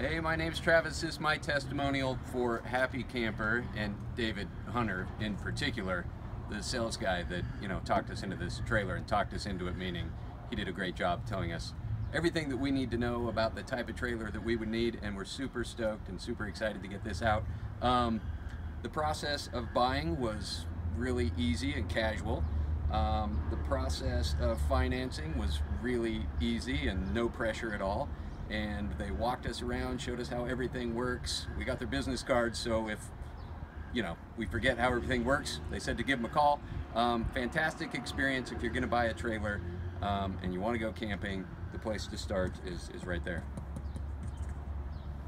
Hey, my name's Travis. This is my testimonial for Happy Camper and David Hunter in particular, the sales guy that, you know, talked us into this trailer and talked us into it, meaning he did a great job telling us everything that we need to know about the type of trailer that we would need, and we're super stoked and super excited to get this out. Um, the process of buying was really easy and casual. Um, the process of financing was really easy and no pressure at all and they walked us around, showed us how everything works. We got their business cards, so if you know we forget how everything works, they said to give them a call. Um, fantastic experience if you're going to buy a trailer um, and you want to go camping. The place to start is is right there.